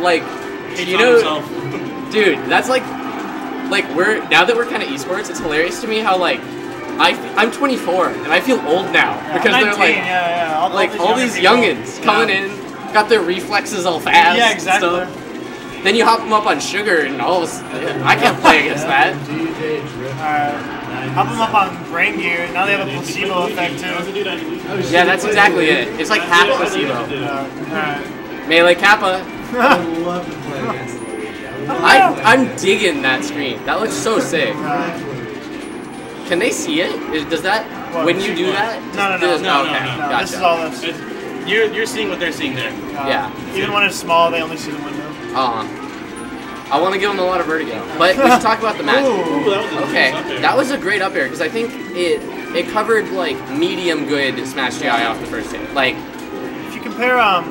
like, you know, dude, that's like, like we're now that we're kind of esports. It's hilarious to me how like, I I'm 24 and I feel old now Yeah, because 19, they're like, yeah, yeah. All, like all these younger youngins people. coming Yeah. in, got their reflexes all fast. Yeah, and exactly. stuff. Then you hop them up on sugar and all of a I can't play against that. DJ Drip. Hop them up on brain gear. Now they have a placebo effect too. Yeah, that's exactly it. It's like half placebo. Alright. Melee Kappa. I would love to play against Luigi. I would love I, to play. I'm digging that screen. That looks so sick. Can they see it? Is, does that What? when you do What? that? No, no, no. does- No, no, okay, no, no, gotcha. this is all that's. It's, you're, you're seeing what they're seeing there. uh, Yeah. Even when it's small, they only see the window. Uh, I want to give them a lot of vertigo, but we should talk about the match. Ooh. Ooh, that was Okay, nice up there. that was a great up air because I think it it covered like medium good smash DI off the first hit. Like, If you compare, um,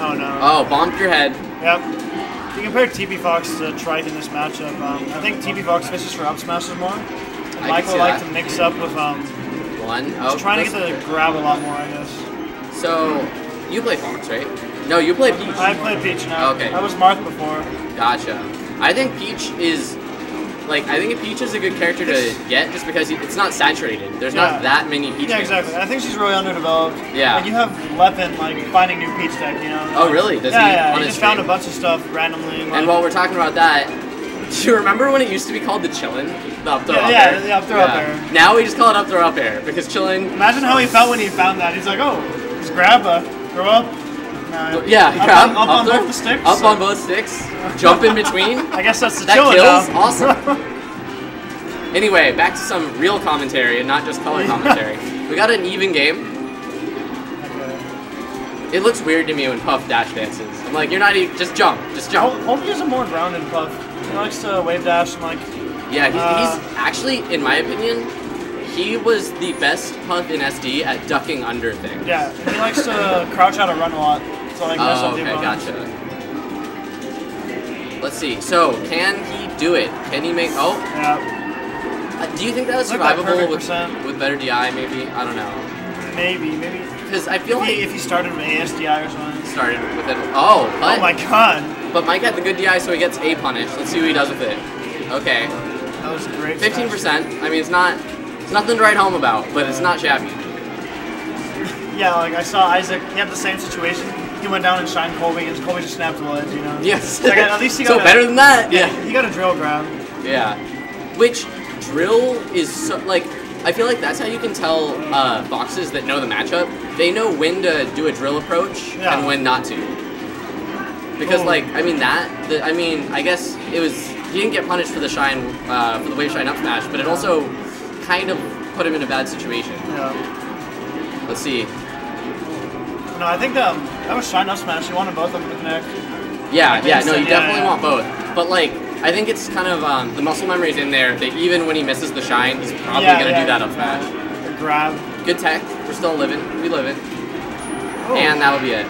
oh no. oh, bumped your head. Yep. If you compare TpFox to Trike in this matchup, um, I think TpFox fishes for up smashes more. And see like that. to mix up with um, One. he's Oh, trying to get the grab a lot more, I guess. So, you play Fox, right? No, you play Peach. I play Peach now. Okay. I was Marth before. Gotcha. I think Peach is like I think Peach is a good character to get just because it's not saturated. There's Yeah. not that many Peach. Yeah, games. exactly. I think she's really underdeveloped. Yeah. And you have Levin like finding new Peach tech, you know. Oh, really? Does yeah, he yeah. on He just found a bunch of stuff randomly. Like, And while we're talking about that, do you remember when it used to be called the Chillin? The up throw Yeah, up yeah, air? the up throw up air. Now we just call it up throw up air because Chillin. Imagine how he felt when he found that. He's like, oh, just grab a, grow up. Nah, Yeah, up, grab, on, up, on throw, both the sticks. Up on both sticks. Jump in between. I guess that's the That chillin' kills? now. Awesome. Anyway, back to some real commentary and not just color commentary. we got an even game. It looks weird to me when Puff dash dances. I'm like, you're not even. Just jump. Just jump. hope he a more grounded puff. He likes to wave dash and like, Yeah, he's, Uh, he's actually, in my opinion, he was the best Puff in SD at ducking under things. yeah, and he likes to crouch out and run a lot. So like Oh, okay, gotcha. Let's see. So, can he do it? Can he make? Oh, Yeah, uh, do you think that was Look at that survivable with, percent. with better DI? Maybe I don't know. maybe, maybe. Because I feel If like he, if he started with ASDI or something. started with it. Oh, but Oh my god, but Mike had the good DI, so he gets a punish. Let's see what he does with it. Okay, that was great. fifteen smash. percent. I mean, it's not. It's nothing to write home about, but it's not shabby. Yeah, like I saw Isaac. He had the same situation. He went down and shined Colby, and Colby just snapped the ledge. You know. Yes. Like, at least he so a- better than that. Yeah. He got a drill grab. Yeah. Which drill is so like I feel like that's how you can tell uh, foxes that know the matchup. They know when to do a drill approach Yeah. and when not to. Because like I mean that the, I mean I guess it was he didn't get punished for the shine uh, for the wave shine up smash, but it also kind of put him in a bad situation. Yeah. Let's see. No, I think um, that was shine up smash. You wanted both of them to connect. Yeah, yeah, no, you yeah, definitely yeah. want both. But like I think it's kind of um, the muscle memory's in there that even when he misses the shine, he's probably Yeah, gonna do that up smash. Grab. Good tech. We're still living. We live it. Oh, And that'll be it.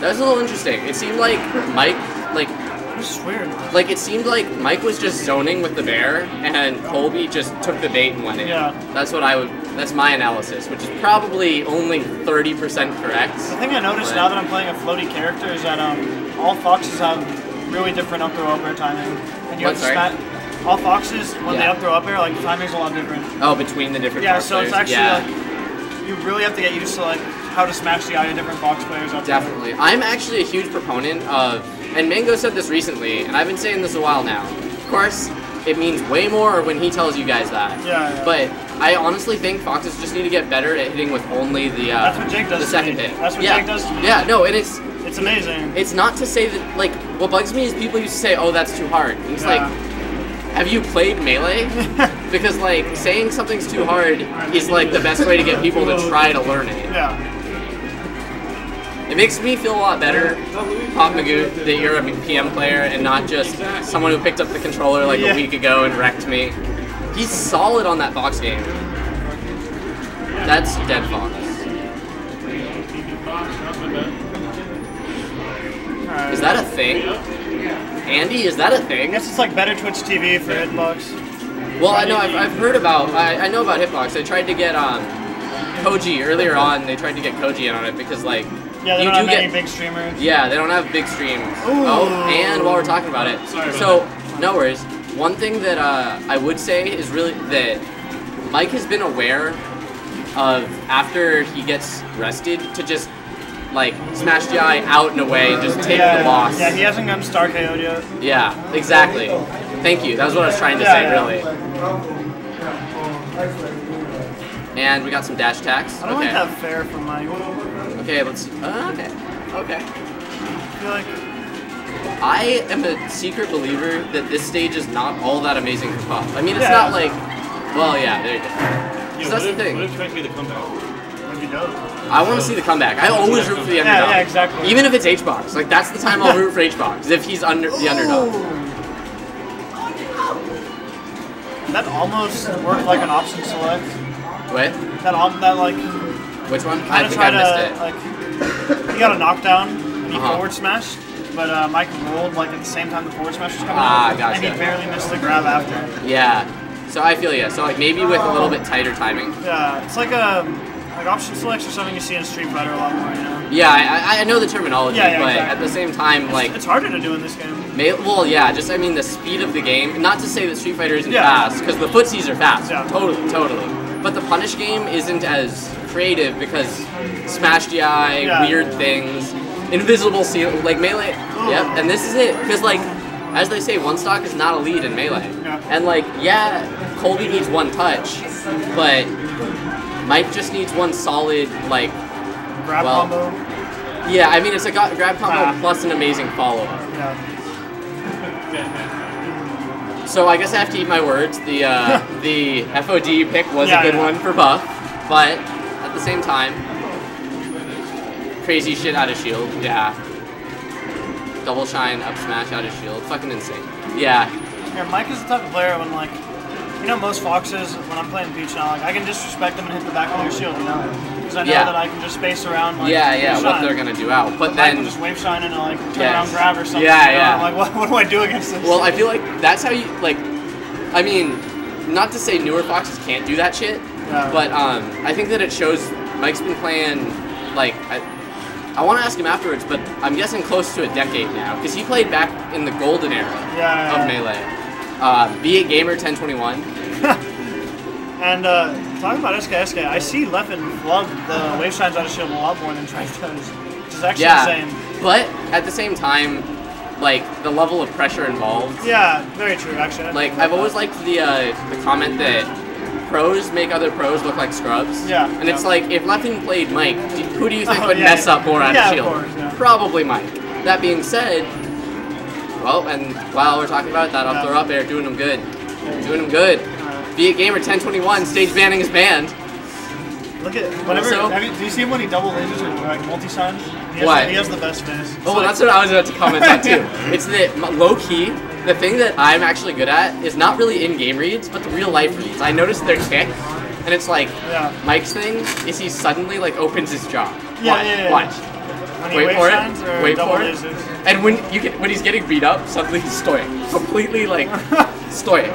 That was a little interesting. It seemed like Mike, like, is like it seemed like Mike was just zoning with the bair, and Colby just took the bait and went in. Yeah. That's what I would. That's my analysis, which is probably only thirty percent correct. The thing I noticed Right. now that I'm playing a floaty character is that um, all foxes have really different up throw up air timing, and you What, have to smash. All foxes when they up throw up air, like the timing's a lot different. Oh, between the different. Yeah, so it's actually yeah. like you really have to get used to like how to smash the eye of different fox players up there. Definitely. I'm actually a huge proponent of, and Mango said this recently, and I've been saying this a while now. Of course, it means way more when he tells you guys that. Yeah, yeah. But I honestly think foxes just need to get better at hitting with only the uh, That's what Jake does the second hit. That's what yeah. Jake does to me. Yeah, no, and it's It's amazing. it's not to say that like what bugs me is people used to say, "Oh, that's too hard." And it's Yeah. like, have you played melee? because like saying something's too hard is like the best way to get people to try to learn it. yeah. It makes me feel a lot better, Pop Magoo, that you're a PM player and not just someone who picked up the controller like Yeah. a week ago and wrecked me. He's solid on that Fox game. That's Dead Fox. Is that a thing? Andy, is that a thing? guess it's like better Twitch TV for hitbox. Well, I know I've, I've heard about. I, I know about Hitbox. They tried to get um, Koji earlier on. They tried to get Koji in on it because like Yeah, they you don't do have get big streamers. yeah, they don't have big streams. Ooh. Oh, and while we're talking about it, Sorry about so no worries. One thing that uh, I would say is really that Mike has been aware of after he gets rested to just like smash the eye out and away and just take yeah, the loss. Yeah, he hasn't gotten star KO'd yet. Yeah, exactly. Thank you. That was what I was trying to Yeah, say, yeah. really. And we got some dash attacks. I don't okay. like that fair from Mike. Okay, let's. Uh, okay. Okay. I feel like I am a secret believer that this stage is not all that amazing for Puff. I mean, it's Yeah. not like. Well, yeah, there you go. Yeah, So that's what the thing. What if Trent made the comeback? would be. I want to see the comeback. I always root for the underdog. yeah, exactly. Even if it's H-Box. Like, that's the time I'll root for H-Box, if he's under the underdog. That almost worked like an option select. Wait, That on that like which one? I think I missed to it. like he got a knockdown and he Uh-huh. forward smashed, but uh, Mike rolled like at the same time the forward smash was coming Ah, out, gotcha. and he barely missed the grab after. Yeah. So I feel yeah. So like maybe with a little bit tighter timing. Yeah, it's like a like option selects or something you see in Street Fighter a lot more. You know, Yeah, I, I- know the terminology, Yeah, yeah, but exactly. at the same time, like, it's harder to do in this game. may, well, yeah, just I mean the speed of the game. Not to say that Street Fighter isn't Yeah. fast, because the footsies are fast. Yeah. Totally, totally. But the punish game isn't as creative because smash DI, Yeah. weird things, invisible seal, like melee. Yep, and this is it. Because like, as they say, one stock is not a lead in melee. Yeah. And like, yeah, Colby needs one touch, but Mike just needs one solid like Grab Well, combo. Yeah, I mean it's a gra- grab combo Ah. plus an amazing follow up. Yeah. So I guess I have to eat my words. The uh, the FOD pick was Yeah, a good one for Puff, but at the same time, crazy shit out of shield. Yeah. Double shine up smash out of shield. Fucking insane. Yeah. Yeah, Mike is the type of player when like, you know, most foxes when I'm playing Peach now, like I can disrespect them and hit the back of their shield, you know, because I know Yeah. that I can just space around. Like, Yeah, yeah. What they're gonna do out, but I then can just wave shine and like turn Yes. around grab or something. Yeah, you know? yeah. I'm like, what, what do I do against this? Well, I feel like that's how you like. I mean, not to say newer foxes can't do that shit. But um, I think that it shows Mike's been playing like. I, I want to ask him afterwards, but I'm guessing close to a decade now because he played back in the golden era yeah, of yeah. melee. Uh, Be a Gamer 1021. And uh, talking about SKSK, I see Leffen love the wave shines out of shield a lot more than Trent does, which is actually Yeah, insane. but at the same time, like the level of pressure involved. Yeah, very true. Actually, Like I've always liked the uh, the comment that pros make other pros look like scrubs. Yeah, And it's like if Leffen played Mike, who do you think Oh, would yeah, mess yeah. up more out Yeah, of of shield? course, yeah. Probably Mike. That being said, well, and while we're talking about that, Yeah. throw up air doing them good, doing them good. Be it Gamer 1021 stage banning is banned. Look at whenever. Also- have you, do you see him when he double lasers or like multi shines? He has, What? He has the best face. It's Oh, like- that's what I was about to comment on too. It's that low key. The thing that I'm actually good at is not really in-game reads, but the real life reads. I noticed their tick, and it's like Yeah. Mike's thing is he suddenly like opens his jaw. Yeah, watch, yeah, yeah. watch. Wait for it. Wait for it. lasers. And when you get when he's getting beat up, suddenly he's stoic, completely like stoic.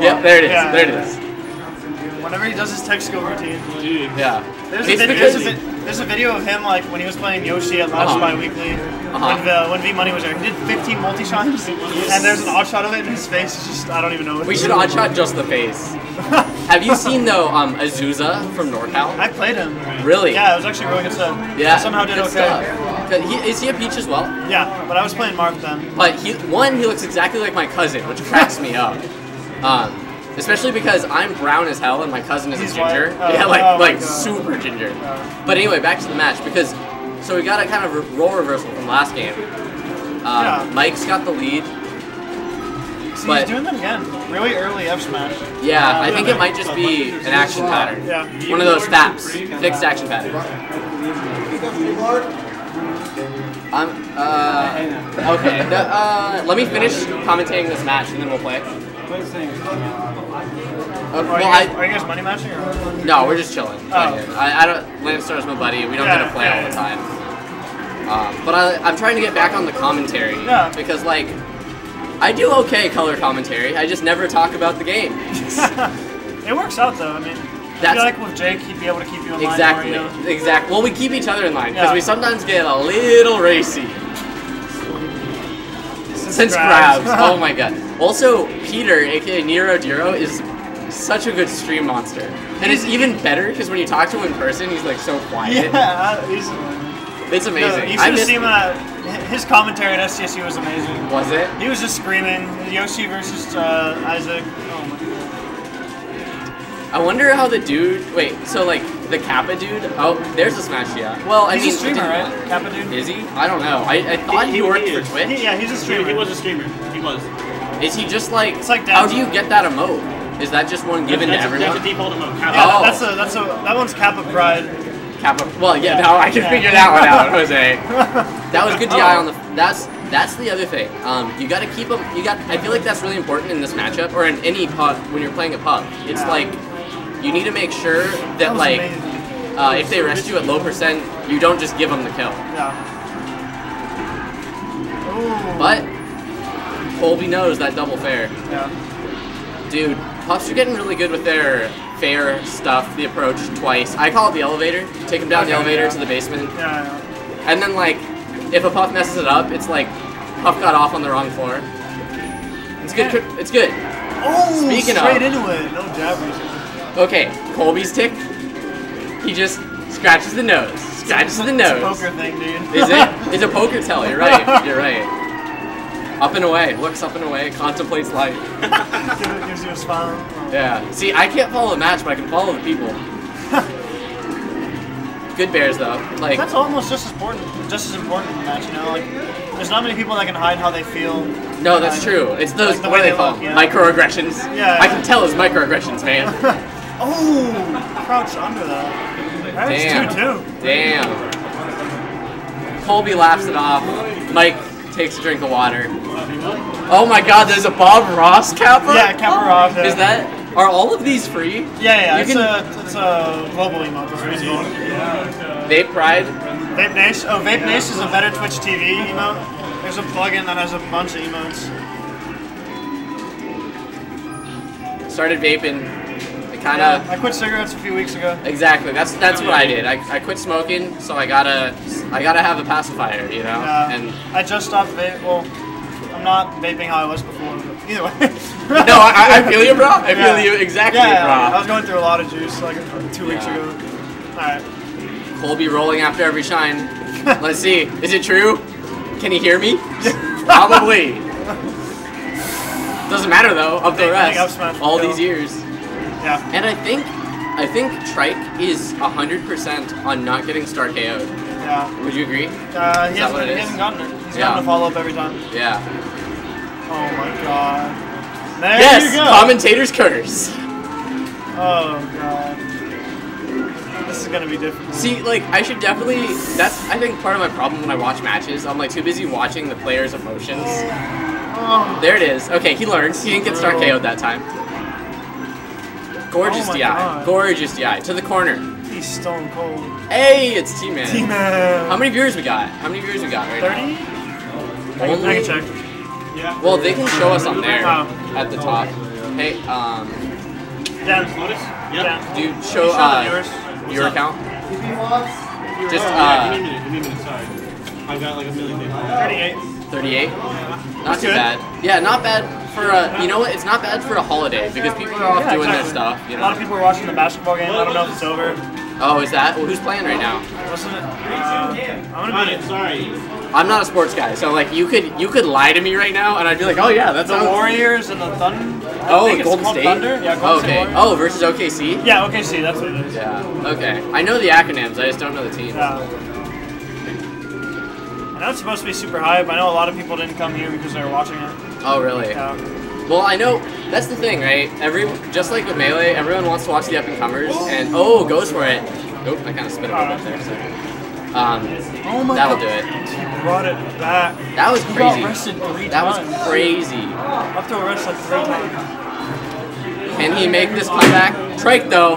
Yep, there it is. Yeah, there it yeah. is. Whenever he does his tech skill routine. Dude. Yeah. There's a, It's vid- there's, a there's a video of him like when he was playing Yoshi at last Uh-huh. bi-weekly Uh-huh. when, uh, when V Money was there. He did 15 multi shines, and there's an odd shot of it, and his face is just I don't even know. What we should odd shot just the face. Have you seen though um, Azusa from NorCal? I played him. Really? Yeah, it was actually really good stuff. Yeah, I somehow did okay. stuff. He, is he a peach as well? Yeah, but I was playing Marth then. But he, one, he looks exactly like my cousin, which cracks me up. Um, especially because I'm brown as hell and my cousin is He's a ginger. white? Oh, yeah, like oh like God. super ginger. Yeah. But anyway, back to the match because so we got a kind of role reversal from last game. Um, Yeah. Mike's got the lead. See, But- he's doing them again. Really early F smash. Yeah, I think it might just be an action pattern. Yeah. One of those FAPs, fixed action pattern. I'm, uh, okay, the, uh, let me finish commentating this match and then we'll play. Uh, Are, you guys, I, are you guys money matching or? no, we're just chilling. Oh. I, I don't, Landstar's my buddy, we don't Yeah, get to play yeah, all the time. Um, but I, I'm trying to get back on the commentary. Yeah. Because, like, I do okay color commentary, I just never talk about the game. it works out though. I mean, I feel like with Jake, he'd be able to keep you in line. exactly, you know? exactly. Well, we keep each other in line because Yeah. we sometimes get a little racy. Since crabs. crabs. oh my god. Also, Peter, aka Nero Diro, is such a good stream monster. And it's even better because when you talk to him in person, he's like so quiet. Yeah, he's, It's no, amazing. you I should have seen him at, his commentary at SCSU was amazing. Was it? He was just screaming. Yoshi versus uh, Isaac. Oh my god. I wonder how the dude. Wait, so like the Kappa dude? Oh, there's a Smash yeah. Well, I mean, a streamer, it didn't- right? Kappa dude. Is he? I don't know. I, I thought he, he- worked he for. Twitch. He- yeah, he's a He, streamer. he was a streamer. He was. Is he just like? It's like how do you get that emote? Is that just one given that's, to that's, everyone? that's a default emote. Yeah, Oh. that's a that's a that one's Kappa Pride. Kappa. Well, yeah, Yeah. no, I can Yeah. figure that one out, Jose. That was good DI Oh. on the. That's that's the other thing. Um, you got to keep them. You got. I feel like that's really important in this matchup or in any puff when you're playing a puff. It's Yeah. like you need to make sure that, That like amazing. uh, if they rest you at low percent, you don't just give them the kill. Yeah. Ooh. But Colby knows that double fair. Yeah. Dude, Puffs are getting really good with their fair stuff, the approach twice. I call it the elevator. Take them down the elevator yeah. to the basement. Yeah. yeah. And then, like, if a Puff messes it up, it's like Puff got off on the wrong floor. It's good. It's good. Oh, Speaking of- straight into it. No jabbers. Okay, Colby's tick. He just scratches the nose. Scratches the It's a nose. poker thing, dude. Is it? It's a poker tell. You're right. You're right. Up and away. Looks up and away. Contemplates life. Gives you a smile. Yeah. See, I can't follow the match, but I can follow the people. Good bears though. Like That's almost just as important, just as important in the match, you know. Like, there's not many people that can hide how they feel. no, that's true. It's those Like the what do way they they call look, yeah. Microaggressions. Yeah. I can tell it's microaggressions, man. Oh, crouch under that. That's Damn. two two. Damn. Colby laughs it off. Mike takes a drink of water. Oh my God! There's a Bob Ross Kappa. Yeah, Kamarov. Yeah. Is that? Are all of these free? Yeah, yeah. You it's can- a it's a global emote. That's what it's called. Vape Pride. Vape Nace. Oh, Vape Nace is a better Twitch TV emote. There's a plugin that has a bunch of emotes. Started vaping. I kind Yeah, of. I quit cigarettes a few weeks ago. Exactly. That's that's what I did. I, I quit smoking, so I gotta I gotta have a pacifier, you know. Uh, and I just stopped vape. Well, I'm not vaping how I was before. But either way. no, I, I feel you, bro. I Yeah. feel you exactly, Yeah, I bro. was going through a lot of juice like two weeks Yeah. ago. All right. Colby rolling after every shine. Let's see. Is it true? Can he hear me? Probably. Doesn't matter though. Of the rest, up all these years. Yeah. And I think I think Trike is hundred percent on not getting star KO'd. Yeah. Would you agree? Uh, he, Is that hasn't, he hasn't gotten it. He's Yeah. gotten a follow up every time. Yeah. Oh my god. There yes. you go. Commentator's curse. Oh god. This is gonna be difficult. See, like, I should definitely. That's, I think, part of my problem when I watch matches. I'm, like, too busy watching the players' emotions. Oh, There it is. Okay, he learns. He didn't get star KO'd that time. Gorgeous Oh DI. God. Gorgeous DI. To the corner. he's stone cold. Hey, it's T-Man. T-Man. How many viewers we got? How many viewers we got right 30? now? I can, I can check. Yeah. Well, they can show us on there Oh. at the top. Hey, um, Dan. Notice? Yep. Dan. dude, show you show the uh, viewers? your up? account. Just oh, yeah, uh, give me a minute. Give me a minute. Sorry. I've got like a million things. 38. 38. Not That's too good. bad. Yeah, not bad for a. You know what? It's not bad for a holiday because people are off Yeah, doing their stuff. You know? A lot of people are watching the basketball game. I don't know if it's over. Oh, is that? Well, who's playing right now? Wasn't? Uh, I'm gonna be Sorry. I'm not a sports guy, so like you could you could lie to me right now, and I'd be like, oh yeah, that's the Warriors and the Thunder. I Oh, think Golden called State. Thunder. Yeah, Golden State okay. Warriors. Oh, versus OKC. Yeah, OKC. That's what it is. Yeah. Okay. I know the acronyms. I just don't know the teams. Yeah. I know supposed to be super hype. I know a lot of people didn't come here because they were watching it. Oh really? Yeah. Well, I know that's the thing, right? Every just like with melee, everyone wants to watch the up and comers, and oh, goes for it. Oop, I kind of spit a little bit there. So. Um, Oh my that'll god. do it. He brought it back. That was He got crazy. arrested three That was crazy. Up to arrest like three times. Can he make this comeback? Trike though.